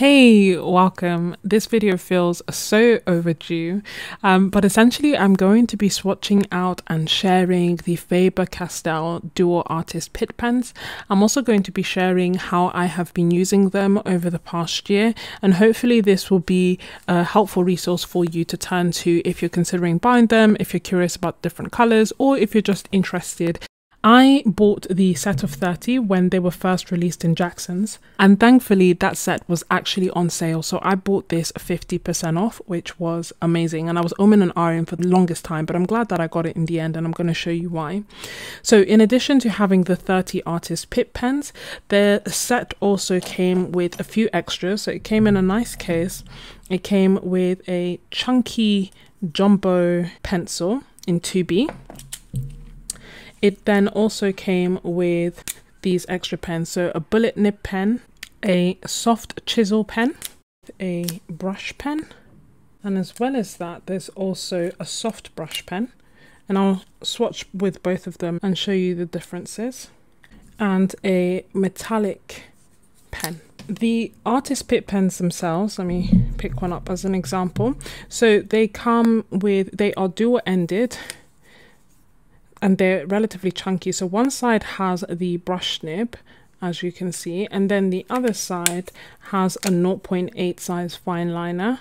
Hey, welcome. This video feels so overdue, um, but essentially I'm going to be swatching out and sharing the Faber-Castell Duo Artist Pitt pens. I'm also going to be sharing how I have been using them over the past year, and hopefully this will be a helpful resource for you to turn to if you're considering buying them, if you're curious about different colors, or if you're just interested I bought the set of 30 when they were first released in Jackson's, and thankfully that set was actually on sale. So I bought this 50% off, which was amazing. And I was umming and ahhing for the longest time, but I'm glad that I got it in the end, and I'm going to show you why. So, in addition to having the 30 artist Pitt pens, the set also came with a few extras. So, it came in a nice case, it came with a chunky jumbo pencil in 2B it then also came with these extra pens. So a bullet nib pen, a soft chisel pen, a brush pen, and as well as that, there's also a soft brush pen. And I'll swatch with both of them and show you the differences. And a metallic pen. The artist Pitt pens themselves, let me pick one up as an example. So they come with, they are dual ended and they're relatively chunky. So one side has the brush nib, as you can see, and then the other side has a 0.8 size fine liner.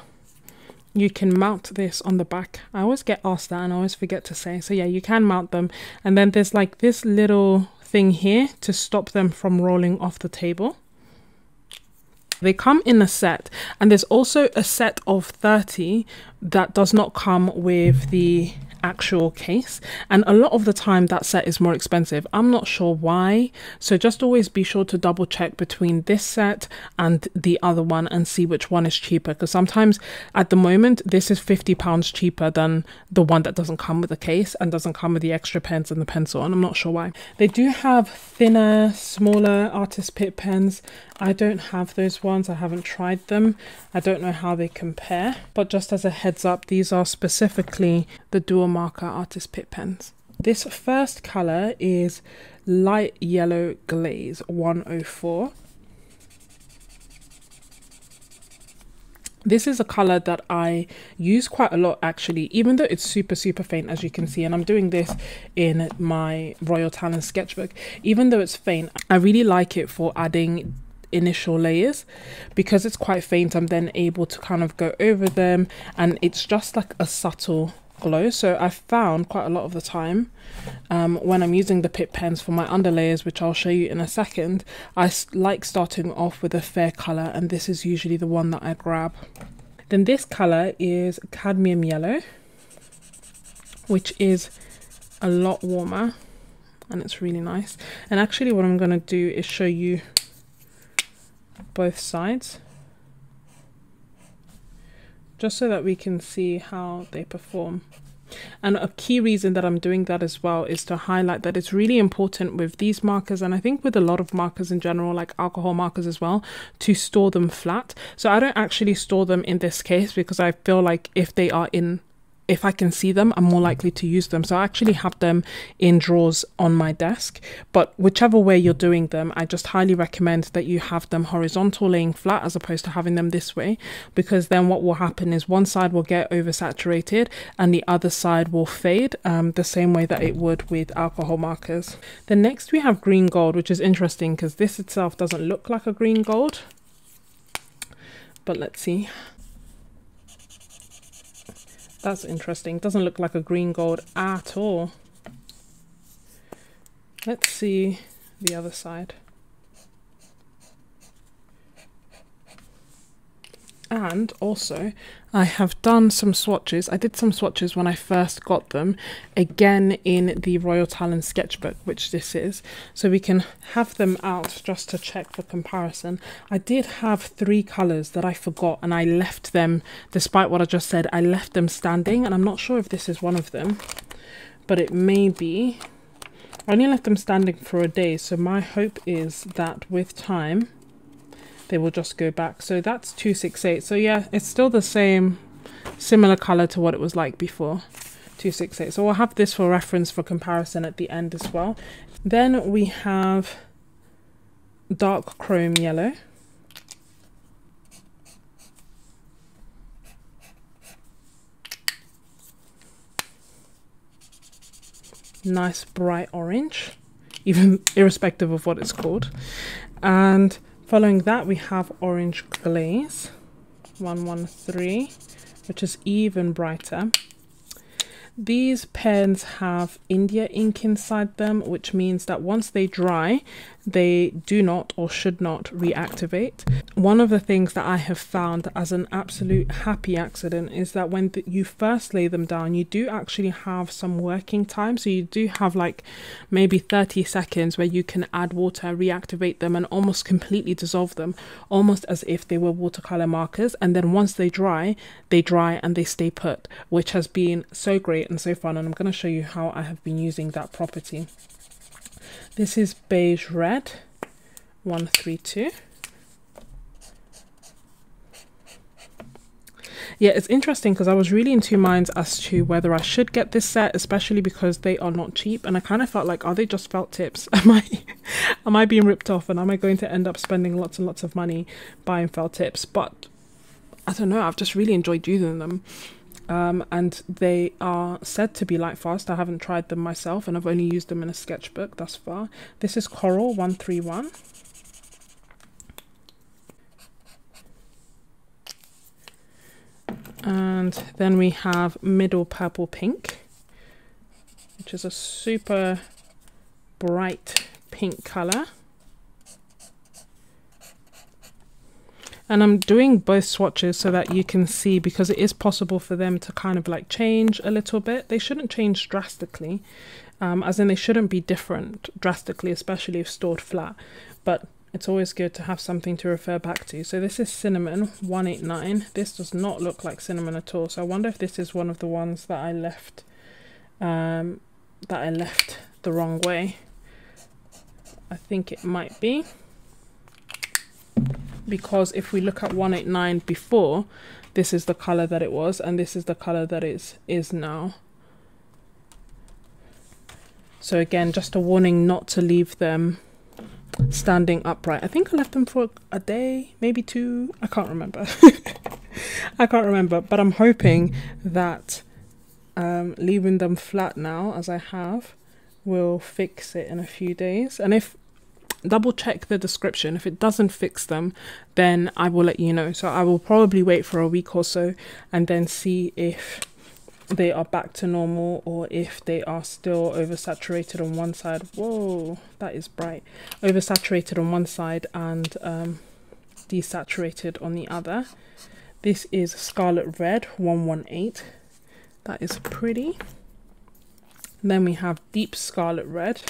You can mount this on the back. I always get asked that and I always forget to say. So yeah, you can mount them. And then there's like this little thing here to stop them from rolling off the table. They come in a set, and there's also a set of 30 that does not come with the actual case. And a lot of the time that set is more expensive. I'm not sure why. So just always be sure to double check between this set and the other one and see which one is cheaper. Because sometimes at the moment this is 50 pounds cheaper than the one that doesn't come with the case and doesn't come with the extra pens and the pencil. And i'm not sure why. They do have thinner smaller artist Pitt pens. I don't have those ones. I haven't tried them. I don't know how they compare. But just as a heads up these are specifically the dual marker artist Pitt pens. This first colour is light yellow glaze 104. This is a color that I use quite a lot actually, even though it's super, super faint as you can see. And I'm doing this in my Royal Talens sketchbook. Even though it's faint, I really like it for adding initial layers. Because it's quite faint i'm then able to kind of go over them and it's just like a subtle glow. So i found quite a lot of the time um, when i'm using the Pitt pens for my underlayers which i'll show you in a second i like starting off with a fair color and this is usually the one that i grab. Then this color is cadmium yellow which is a lot warmer and it's really nice. And actually what i'm going to do is show you both sides just so that we can see how they perform. And a key reason that I'm doing that as well is to highlight that it's really important with these markers, and I think with a lot of markers in general, like alcohol markers as well, to store them flat. So I don't actually store them in this case because I feel like if they are in if I can see them, I'm more likely to use them. So I actually have them in drawers on my desk. But whichever way you're doing them, I just highly recommend that you have them horizontal, laying flat, as opposed to having them this way, because then what will happen is one side will get oversaturated and the other side will fade um, the same way that it would with alcohol markers. Then next we have green gold, which is interesting because this itself doesn't look like a green gold. But let's see. That's interesting. Doesn't look like a green gold at all. Let's see the other side. And also, I have done some swatches. I did some swatches when I first got them, again in the Royal Talens sketchbook, which this is. So we can have them out just to check for comparison. I did have three colours that I forgot and I left them, despite what I just said, I left them standing. And I'm not sure if this is one of them, but it may be. I only left them standing for a day. So my hope is that with time, they will just go back. So that's 268 so yeah it's still the same similar color to what it was like before 268 so we'll have this for reference for comparison at the end as well. Then we have dark chrome yellow. Nice bright orange even irrespective of what it's called. And following that, we have orange glaze 113, which is even brighter. These pens have India ink inside them, which means that once they dry, they do not or should not reactivate. One of the things that I have found as an absolute happy accident is that when you first lay them down, you do actually have some working time. So you do have like maybe 30 seconds where you can add water, reactivate them, and almost completely dissolve them, almost as if they were watercolor markers. And then once they dry, they dry and they stay put, which has been so great and so fun. And I'm going to show you how I have been using that property. This is beige red 132. Yeah, it's interesting because I was really in two minds as to whether I should get this set, especially because they are not cheap. And I kind of felt like, are they just felt tips? Am I, am I being ripped off? And am I going to end up spending lots and lots of money buying felt tips? But I don't know. I've just really enjoyed using them um, and they are said to be light fast. I haven't tried them myself and I've only used them in a sketchbook thus far. This is Coral 131. And then we have Middle Purple Pink, which is a super bright pink colour. And I'm doing both swatches so that you can see because it is possible for them to kind of like change a little bit. They shouldn't change drastically, um, as in they shouldn't be different drastically, especially if stored flat. But it's always good to have something to refer back to. So this is Cinnamon 189. This does not look like cinnamon at all. So I wonder if this is one of the ones that I left um, that I left the wrong way. I think it might be because if we look at 189 before this is the color that it was and this is the color that it is now. So again just a warning not to leave them standing upright. I think i left them for a day maybe two i can't remember. I can't remember but i'm hoping that um, leaving them flat now as i have will fix it in a few days. And if double check the description. If it doesn't fix them, then I will let you know. So I will probably wait for a week or so and then see if they are back to normal or if they are still oversaturated on one side. Whoa, that is bright. Oversaturated on one side and um, desaturated on the other. This is Scarlet Red 118. That is pretty. then we have Deep Scarlet Red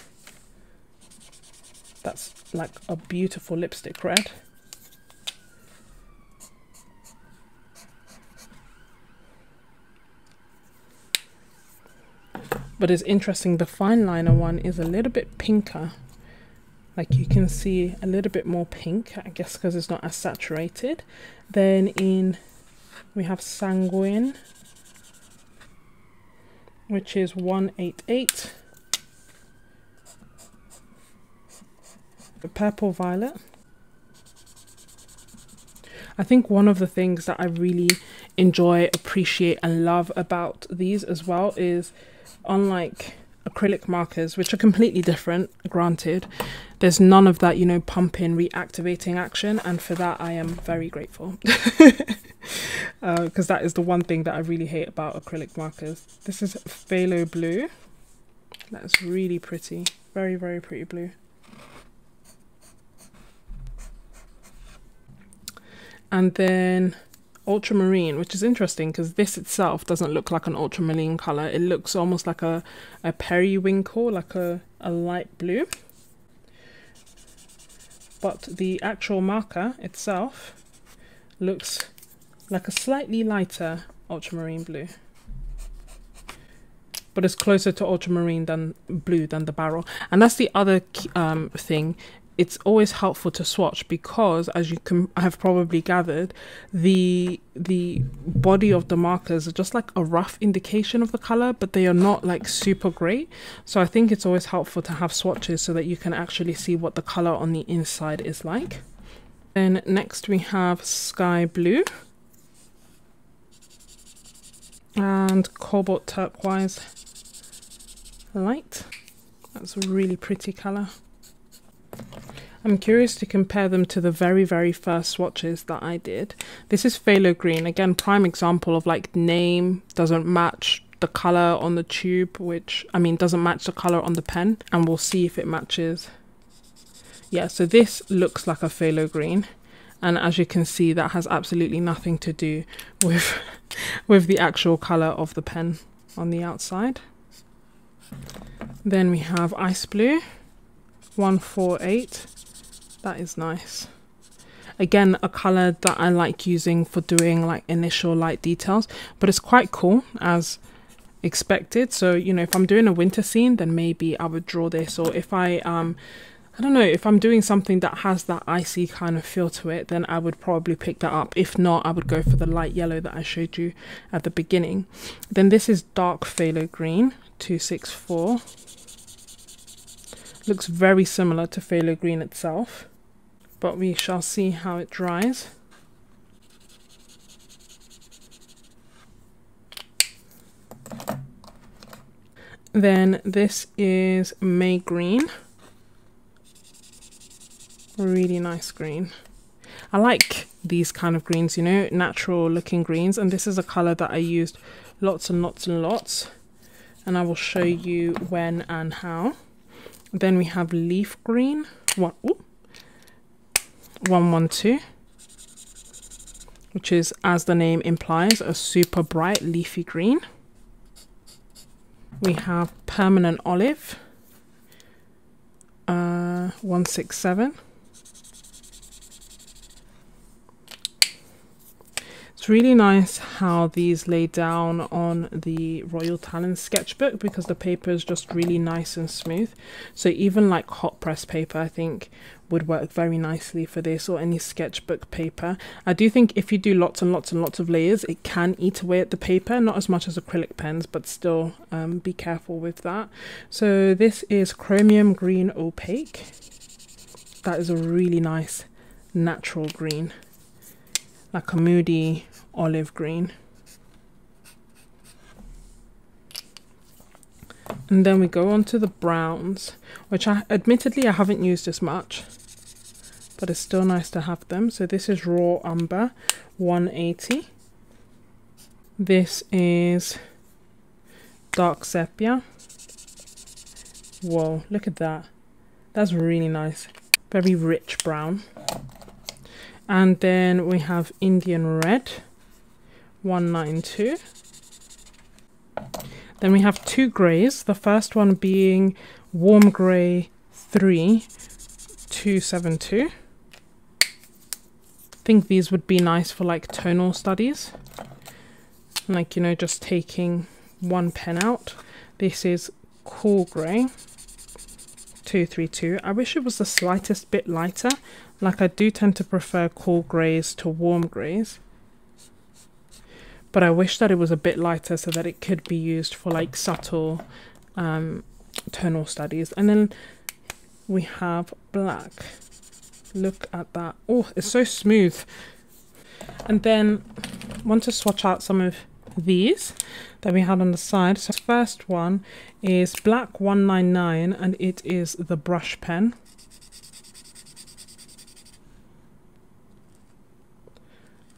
that's like a beautiful lipstick red. But it's interesting, the fine liner one is a little bit pinker. Like you can see a little bit more pink, I guess because it's not as saturated. Then in, we have Sanguine, which is 188. Purple violet. I think one of the things that I really enjoy, appreciate, and love about these as well is unlike acrylic markers, which are completely different, granted, there's none of that, you know, pumping, reactivating action, and for that I am very grateful. Because uh, that is the one thing that I really hate about acrylic markers. This is Phthalo Blue. That's really pretty. Very, very pretty blue. And then ultramarine which is interesting because this itself doesn't look like an ultramarine color. It looks almost like a, a periwinkle like a, a light blue. But the actual marker itself looks like a slightly lighter ultramarine blue. But it's closer to ultramarine than blue than the barrel. And that's the other um, thing it's always helpful to swatch because as you can have probably gathered the the body of the markers are just like a rough indication of the color but they are not like super great so i think it's always helpful to have swatches so that you can actually see what the color on the inside is like then next we have sky blue and cobalt turquoise light. That's a really pretty colour. I'm curious to compare them to the very, very first swatches that I did. This is Phthalo Green, again, prime example of like name doesn't match the color on the tube, which I mean doesn't match the color on the pen, and we'll see if it matches. Yeah, so this looks like a phthalo green, and as you can see, that has absolutely nothing to do with with the actual color of the pen on the outside. Then we have ice blue, 148. That is nice. Again, a color that I like using for doing like initial light details, but it's quite cool as expected. So, you know, if I'm doing a winter scene, then maybe I would draw this. Or if I, um, I don't know, if I'm doing something that has that icy kind of feel to it, then I would probably pick that up. If not, I would go for the light yellow that I showed you at the beginning. Then this is dark phthalo green, 264. Looks very similar to phthalo green itself, but we shall see how it dries. Then this is May Green. Really nice green. I like these kind of greens, you know, natural looking greens. And this is a color that I used lots and lots and lots. And I will show you when and how. Then we have leaf green. One, ooh, 112 which is as the name implies a super bright leafy green we have permanent olive uh, 167 It's really nice how these lay down on the Royal Talens sketchbook because the paper is just really nice and smooth. So even like hot press paper, I think would work very nicely for this or any sketchbook paper. I do think if you do lots and lots and lots of layers, it can eat away at the paper, not as much as acrylic pens, but still um, be careful with that. So this is Chromium Green Opaque. That is a really nice natural green like a moody olive green. And then we go on to the browns, which I admittedly I haven't used as much, but it's still nice to have them. So this is raw umber 180. This is dark sepia. Whoa, look at that. That's really nice. Very rich brown and then we have Indian Red 192 then we have two greys the first one being warm grey 3 272 I think these would be nice for like tonal studies like you know just taking one pen out this is cool grey 232 I wish it was the slightest bit lighter like I do tend to prefer cool greys to warm greys. But I wish that it was a bit lighter so that it could be used for like subtle um, tonal studies. And then we have black. Look at that. Oh, it's so smooth. And then want to swatch out some of these that we had on the side. So first one is black 199 and it is the brush pen.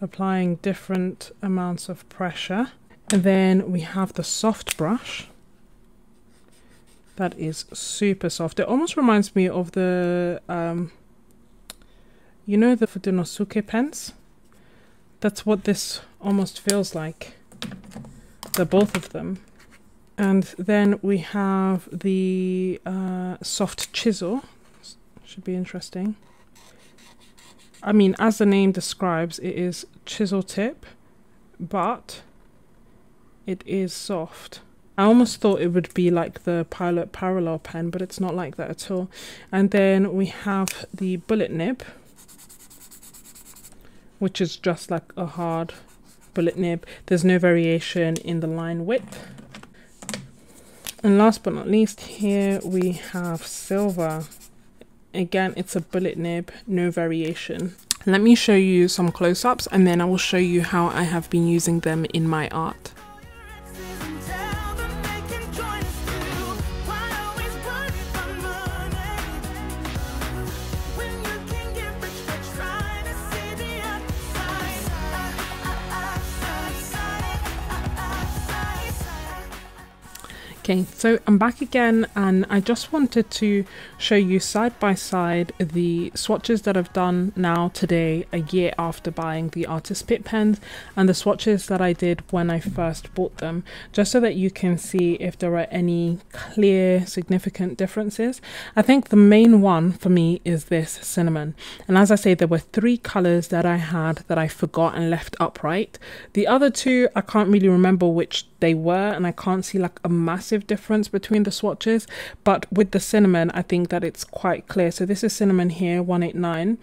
applying different amounts of pressure. And then we have the soft brush. That is super soft. It almost reminds me of the, um, you know, the Fudenosuke pens? That's what this almost feels like. The both of them. And then we have the uh, soft chisel. Should be interesting. I mean, as the name describes, it is chisel tip, but it is soft. I almost thought it would be like the Pilot Parallel pen, but it's not like that at all. And then we have the bullet nib, which is just like a hard bullet nib. There's no variation in the line width. And last but not least, here we have silver Again, it's a bullet nib, no variation. Let me show you some close-ups and then I will show you how I have been using them in my art. Okay, so I'm back again and I just wanted to show you side by side the swatches that I've done now today, a year after buying the Artist Pitt pens, and the swatches that I did when I first bought them, just so that you can see if there are any clear, significant differences. I think the main one for me is this cinnamon. And as I say, there were three colors that I had that I forgot and left upright. The other two, I can't really remember which they were, and I can't see like a massive difference between the swatches. But with the cinnamon, I think that it's quite clear. So this is cinnamon here, 189,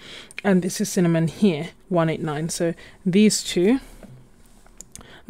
and this is cinnamon here, 189. So these two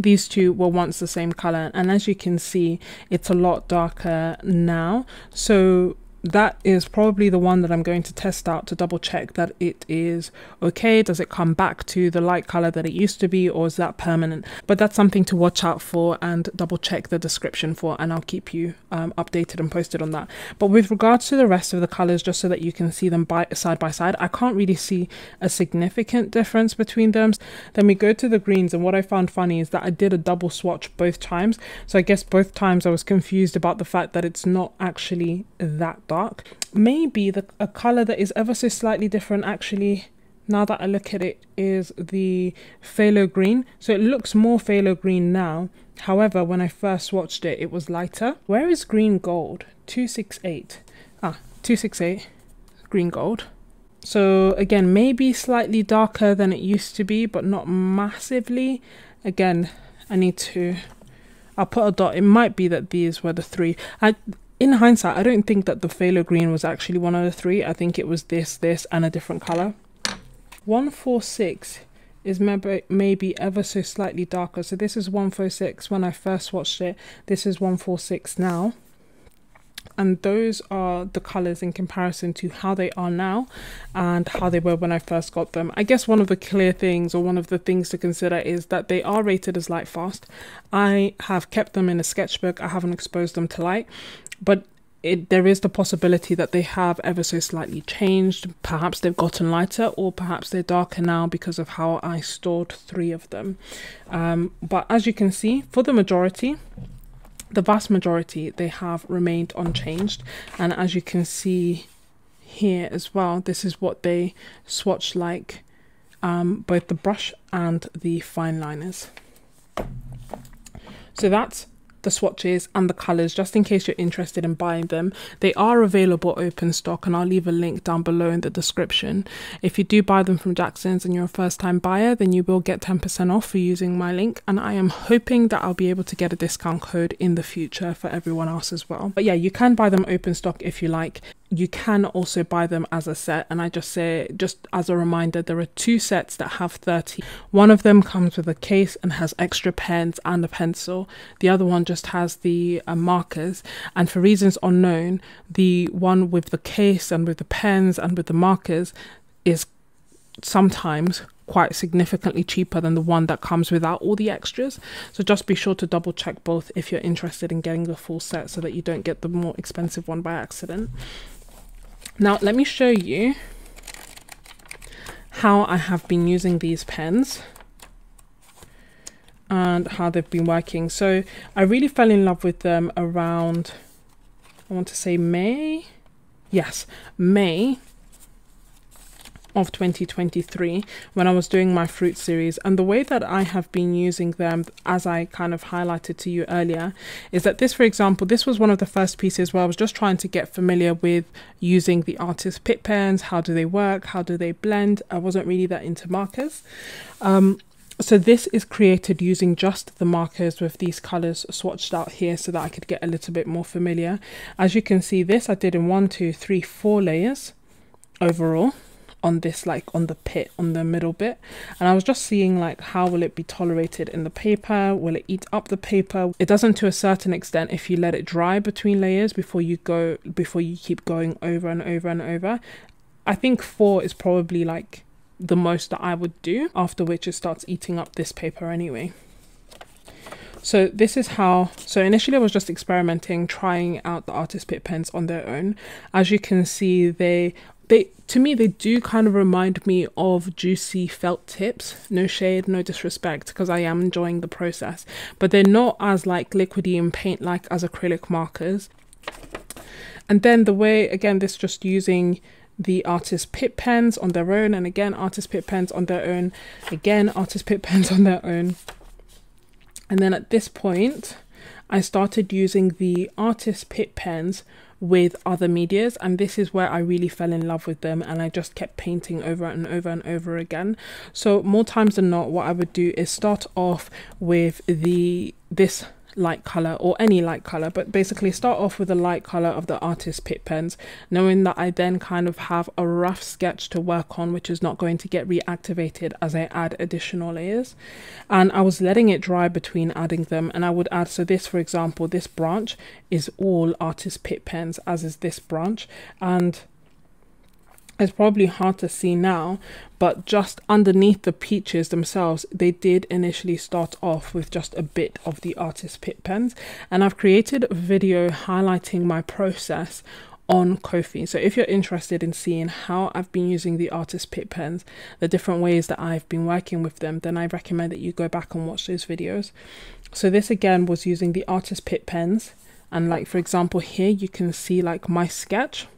these two were once the same color and as you can see it's a lot darker now so that is probably the one that I'm going to test out to double check that it is okay. Does it come back to the light color that it used to be, or is that permanent? But that's something to watch out for and double check the description for, and I'll keep you um, updated and posted on that. But with regards to the rest of the colors, just so that you can see them by side by side, I can't really see a significant difference between them. Then we go to the greens, and what I found funny is that I did a double swatch both times. So I guess both times I was confused about the fact that it's not actually that dark. Maybe the a color that is ever so slightly different actually now that I look at it is the phthalo green. So it looks more phthalo green now. However, when I first watched it, it was lighter. Where is green gold? 268. Ah, 268 green gold. So again, maybe slightly darker than it used to be, but not massively. Again, I need to, I'll put a dot. It might be that these were the three. I in hindsight, I don't think that the phthalo green was actually one of the three. I think it was this, this, and a different color. 146 is maybe, maybe ever so slightly darker. So this is 146 when I first watched it. This is 146 now. And those are the colors in comparison to how they are now and how they were when I first got them. I guess one of the clear things or one of the things to consider is that they are rated as light fast. I have kept them in a sketchbook. I haven't exposed them to light but it, there is the possibility that they have ever so slightly changed. Perhaps they've gotten lighter, or perhaps they're darker now because of how I stored three of them. Um, but as you can see, for the majority, the vast majority, they have remained unchanged. And as you can see here as well, this is what they swatch like, um, both the brush and the fine liners. So that's the swatches and the colors just in case you're interested in buying them. They are available open stock and I'll leave a link down below in the description. If you do buy them from Jackson's and you're a first time buyer, then you will get 10% off for using my link and I am hoping that I'll be able to get a discount code in the future for everyone else as well. But yeah, you can buy them open stock if you like you can also buy them as a set and i just say just as a reminder there are two sets that have 30 one of them comes with a case and has extra pens and a pencil the other one just has the uh, markers and for reasons unknown the one with the case and with the pens and with the markers is sometimes quite significantly cheaper than the one that comes without all the extras. So just be sure to double check both if you're interested in getting the full set so that you don't get the more expensive one by accident. Now let me show you how I have been using these pens and how they've been working. So I really fell in love with them around, I want to say May. Yes, May of 2023 when I was doing my fruit series. And the way that I have been using them, as I kind of highlighted to you earlier, is that this, for example, this was one of the first pieces where I was just trying to get familiar with using the Artist Pitt pens. How do they work? How do they blend? I wasn't really that into markers. Um, so this is created using just the markers with these colors swatched out here so that I could get a little bit more familiar. As you can see, this I did in one, two, three, four layers overall on this like on the pit on the middle bit. And I was just seeing like how will it be tolerated in the paper? Will it eat up the paper? It doesn't to a certain extent if you let it dry between layers before you go before you keep going over and over and over. I think four is probably like the most that I would do after which it starts eating up this paper anyway. So this is how, so initially I was just experimenting, trying out the Artist Pitt pens on their own. As you can see, they they to me they do kind of remind me of juicy felt tips. No shade no disrespect because i am enjoying the process. But they're not as like liquidy and paint like as acrylic markers. And then the way again this just using the artist Pitt pens on their own and again artist Pitt pens on their own. Again artist Pitt pens on their own. And then at this point I started using the artist Pitt pens with other medias and this is where I really fell in love with them and I just kept painting over and over and over again. So more times than not what I would do is start off with the this light color or any light color but basically start off with a light color of the artist Pitt pens knowing that I then kind of have a rough sketch to work on which is not going to get reactivated as I add additional layers. And I was letting it dry between adding them and I would add so this for example this branch is all artist Pitt pens as is this branch. And it's probably hard to see now, but just underneath the peaches themselves, they did initially start off with just a bit of the artist Pitt pens. And I've created a video highlighting my process on Ko-fi. So if you're interested in seeing how I've been using the artist Pitt pens, the different ways that I've been working with them, then I recommend that you go back and watch those videos. So this again was using the artist Pitt pens. And like, for example, here you can see like my sketch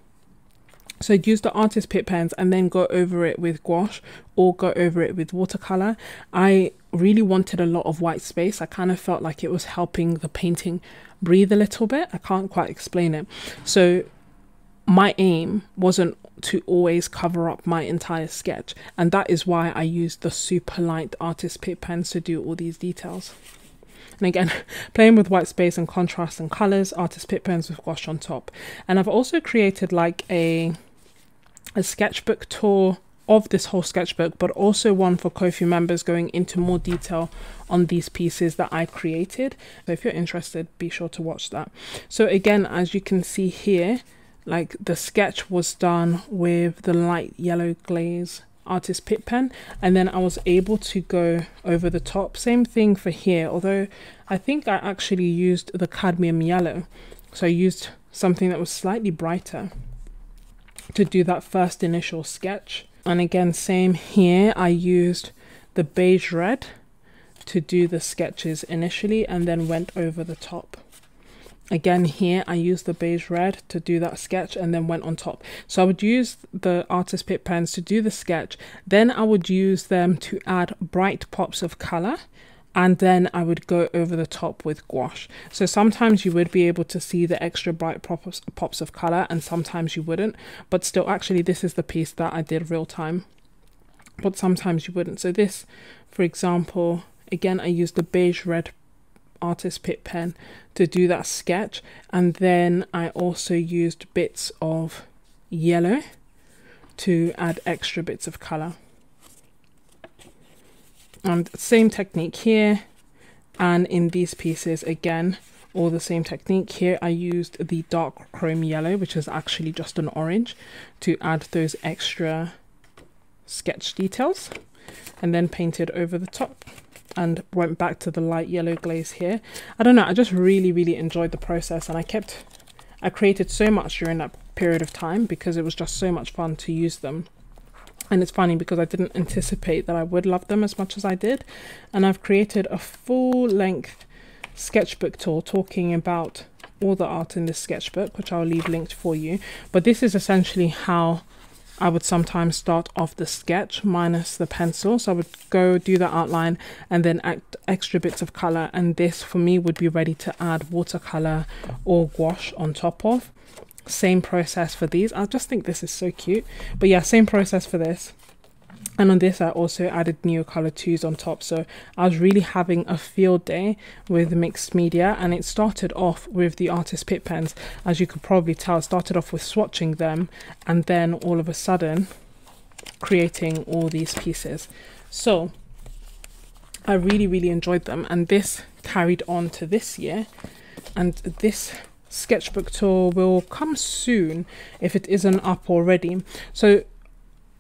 so use the artist Pitt pens and then go over it with gouache or go over it with watercolor. I really wanted a lot of white space. I kind of felt like it was helping the painting breathe a little bit. I can't quite explain it. So my aim wasn't to always cover up my entire sketch and that is why I used the super light artist Pitt pens to do all these details. And again, playing with white space and contrast and colors, artist Pitt pens with gouache on top. And I've also created like a a sketchbook tour of this whole sketchbook, but also one for Ko-fi members going into more detail on these pieces that I created. So if you're interested, be sure to watch that. So again, as you can see here, like the sketch was done with the light yellow glaze artist Pitt pen and then I was able to go over the top same thing for here although I think I actually used the cadmium yellow so I used something that was slightly brighter to do that first initial sketch. And again, same here, I used the beige red to do the sketches initially and then went over the top. Again here I used the beige red to do that sketch and then went on top. So I would use the artist Pitt pens to do the sketch, then I would use them to add bright pops of colour and then I would go over the top with gouache. So sometimes you would be able to see the extra bright pops, pops of color and sometimes you wouldn't, but still actually this is the piece that I did real time, but sometimes you wouldn't. So this, for example, again, I used the beige red artist Pitt pen to do that sketch and then I also used bits of yellow to add extra bits of color and same technique here and in these pieces again all the same technique here. I used the dark chrome yellow which is actually just an orange to add those extra sketch details and then painted over the top and went back to the light yellow glaze here. I don't know I just really really enjoyed the process and I kept I created so much during that period of time because it was just so much fun to use them and it's funny because I didn't anticipate that I would love them as much as I did. And I've created a full length sketchbook tour talking about all the art in this sketchbook which I'll leave linked for you. But this is essentially how I would sometimes start off the sketch minus the pencil. So I would go do the outline and then add extra bits of color. And this for me would be ready to add watercolor or gouache on top of same process for these. I just think this is so cute. But yeah, same process for this. And on this, I also added Neocolor 2s on top. So I was really having a field day with mixed media. And it started off with the Artist Pitt pens. As you could probably tell, it started off with swatching them. And then all of a sudden, creating all these pieces. So I really, really enjoyed them. And this carried on to this year. And this sketchbook tour will come soon if it isn't up already. So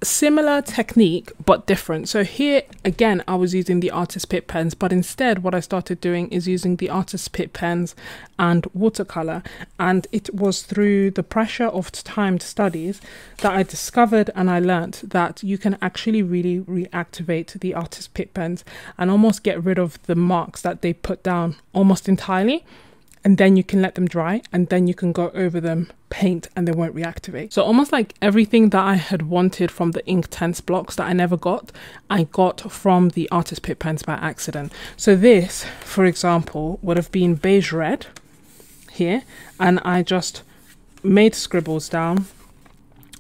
similar technique but different. So here again i was using the artist Pitt pens but instead what i started doing is using the artist Pitt pens and watercolor. And it was through the pressure of timed studies that i discovered and i learnt that you can actually really reactivate the artist Pitt pens and almost get rid of the marks that they put down almost entirely and then you can let them dry and then you can go over them paint and they won't reactivate. So almost like everything that i had wanted from the Inktense blocks that i never got i got from the artist Pitt pens by accident. So this for example would have been beige red here and i just made scribbles down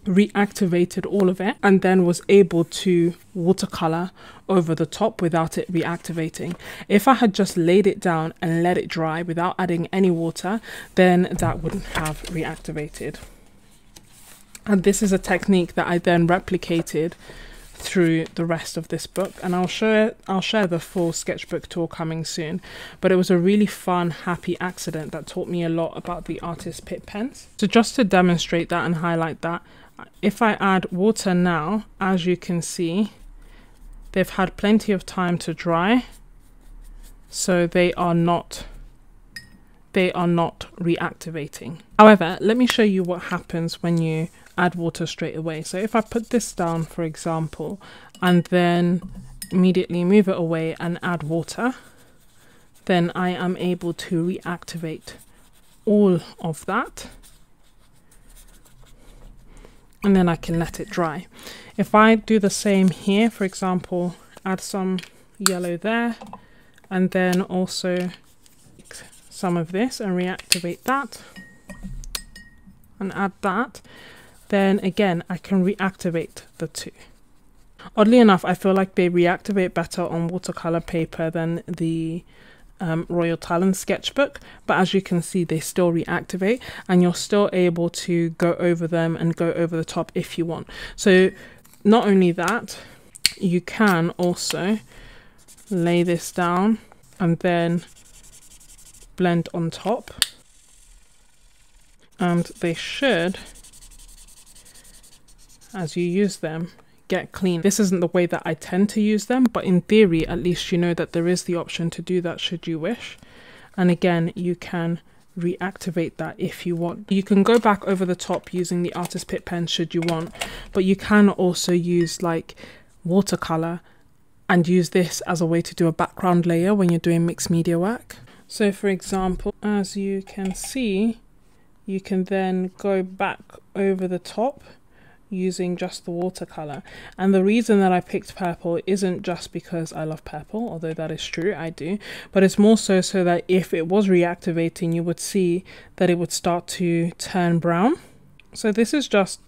reactivated all of it and then was able to watercolor over the top without it reactivating. If I had just laid it down and let it dry without adding any water, then that wouldn't have reactivated. And this is a technique that I then replicated through the rest of this book and I'll share I'll share the full sketchbook tour coming soon but it was a really fun happy accident that taught me a lot about the artist Pitt pens so just to demonstrate that and highlight that if I add water now, as you can see, they've had plenty of time to dry, so they are not they are not reactivating. However, let me show you what happens when you add water straight away. So if I put this down, for example, and then immediately move it away and add water, then I am able to reactivate all of that and then I can let it dry. If I do the same here, for example, add some yellow there and then also some of this and reactivate that and add that, then again, I can reactivate the two. Oddly enough, I feel like they reactivate better on watercolor paper than the um, Royal Talens sketchbook, but as you can see, they still reactivate and you're still able to go over them and go over the top if you want. So not only that, you can also lay this down and then blend on top and they should as you use them get clean. This isn't the way that I tend to use them, but in theory, at least you know that there is the option to do that should you wish. And again, you can reactivate that if you want. You can go back over the top using the Artist Pitt pen should you want, but you can also use like watercolor and use this as a way to do a background layer when you're doing mixed media work. So for example, as you can see, you can then go back over the top using just the watercolor. And the reason that I picked purple isn't just because I love purple, although that is true, I do, but it's more so so that if it was reactivating, you would see that it would start to turn brown. So this is just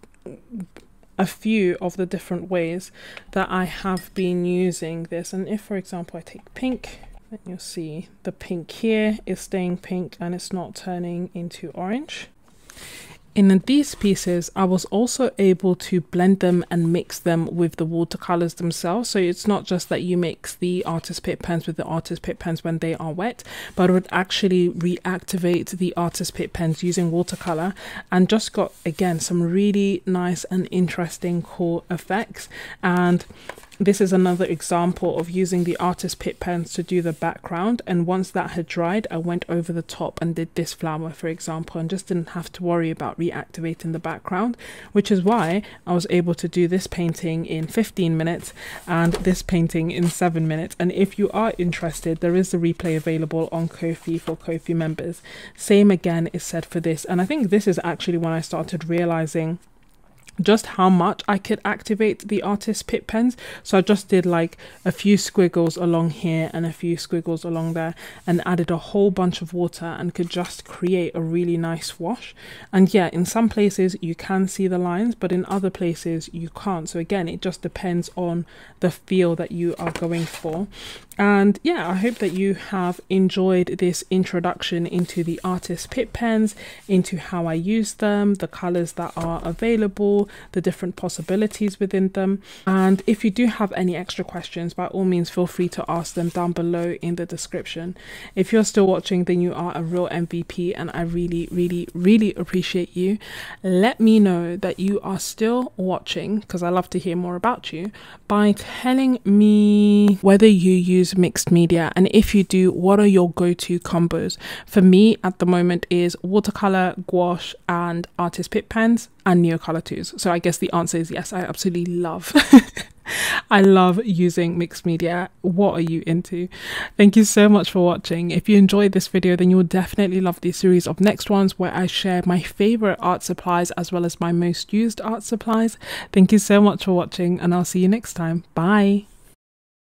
a few of the different ways that I have been using this. And if, for example, I take pink, then you'll see the pink here is staying pink and it's not turning into orange. In these pieces, I was also able to blend them and mix them with the watercolors themselves. So it's not just that you mix the artist Pitt pens with the artist Pitt pens when they are wet, but it would actually reactivate the artist Pitt pens using watercolor and just got again some really nice and interesting cool effects. And this is another example of using the artist Pitt pens to do the background and once that had dried I went over the top and did this flower for example and just didn't have to worry about reactivating the background which is why I was able to do this painting in 15 minutes and this painting in 7 minutes and if you are interested there is the replay available on Ko-fi for Ko-fi members. Same again is said for this and I think this is actually when I started realizing just how much I could activate the artist Pitt pens. So I just did like a few squiggles along here and a few squiggles along there and added a whole bunch of water and could just create a really nice wash. And yeah, in some places you can see the lines, but in other places you can't. So again, it just depends on the feel that you are going for. And yeah, I hope that you have enjoyed this introduction into the artist Pitt pens, into how I use them, the colors that are available, the different possibilities within them. And if you do have any extra questions, by all means, feel free to ask them down below in the description. If you're still watching, then you are a real MVP, and I really, really, really appreciate you. Let me know that you are still watching because I love to hear more about you by telling me whether you use mixed media and if you do, what are your go to combos? For me at the moment is watercolor, gouache, and artist Pitt pens and Neocolor twos. So I guess the answer is yes, I absolutely love I love using mixed media. What are you into? Thank you so much for watching. If you enjoyed this video, then you will definitely love the series of next ones where I share my favorite art supplies as well as my most used art supplies. Thank you so much for watching and I'll see you next time. Bye.